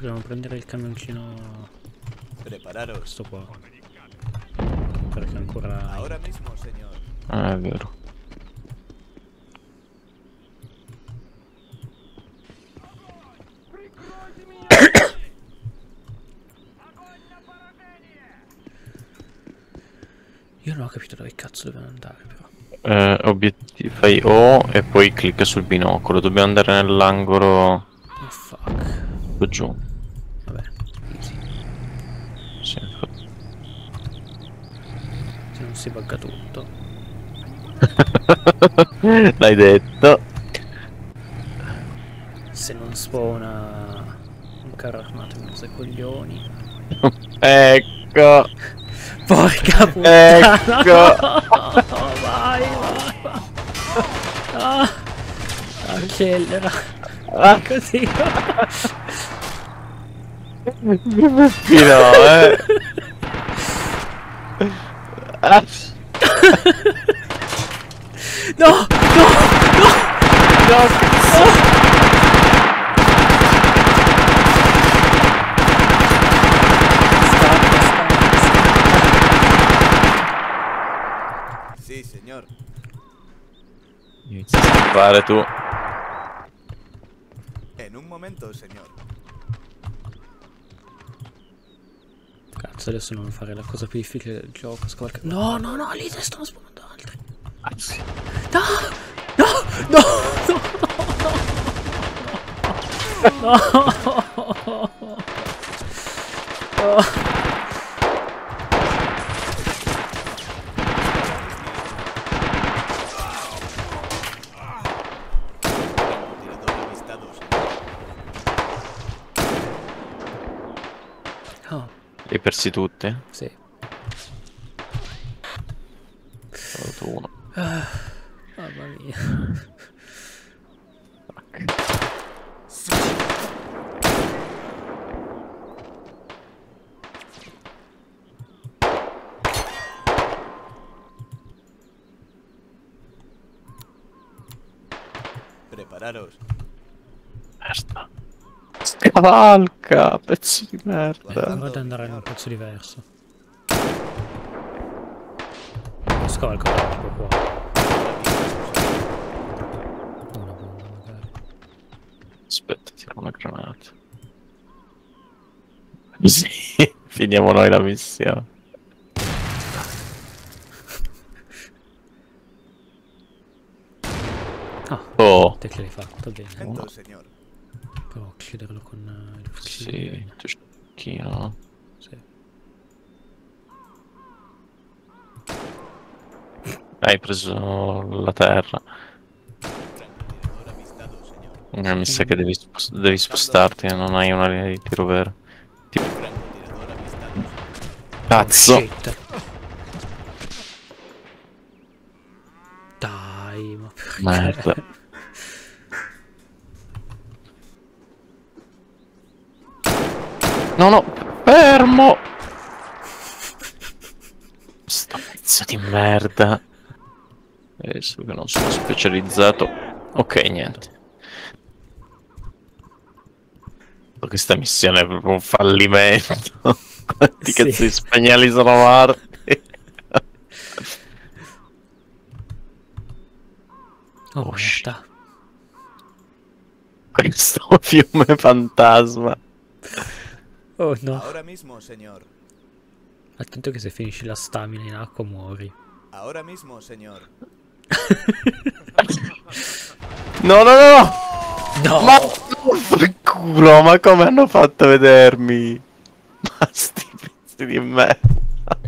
Dobbiamo prendere il camioncino Prepararos. questo qua. Perché ancora... Ahora mismo, señor. Ah, è vero. Io non ho capito dove cazzo dobbiamo andare però. Eh, obiettivi, fai O e poi clicca sul binocolo. Dobbiamo andare nell'angolo Oh fuck. giù. Sì. Se non si bugga tutto. L'hai detto. Se non spawna un carro armato in mezzo ai coglioni. Ecco. Porca puttana! Ecco. No, vai, vai, vai. Ah, accelera. Ah, Così. No, eh. No, no, no. Scappa, scappa, scappa. Sí, señor. Inizia a scappare tu. En un momento, señor. Cazzo, adesso non fare la cosa più difficile del gioco. Scavalca. No, no, no, lì ne stanno spawnando altri. No! No! No! No! No! Francotirador avistado, señor. Oh, Hai persi tutti? sì. Tu uno. Mamma mia. Prepararos. Merda. Scavalca, pezzo di merda. Vado ad andare in un pezzo diverso. Scavalco tipo qua. Una bomba magari. Aspetta, tiro una granata. Sì, finiamo noi la missione. Ah, Oh, te che l'hai fatto bene. Momento, señor. Però ucciderlo con eh, il fucile. sì, cecchino. Sì. Hai preso la terra. Eh, mi sa che devi, spos- devi spostarti, non hai una linea di tiro vera. Señor. Cazzo! Shit. Dai, ma perché? Merda. No, no, fermo! Sto pezzo di merda. Adesso che non sono specializzato. Ok, niente. Questa missione è proprio un fallimento. Quanti Sì. cazzo di spagnoli sono morti? Oh, Oh. Questo fiume fantasma. Oh no. Ahora mismo, señor. Attento che se finisci la stamina in acqua muori. Ahora mismo, señor. No, no, no! No! Ma culo, ma come hanno fatto a vedermi? Ma sti pezzi di merda.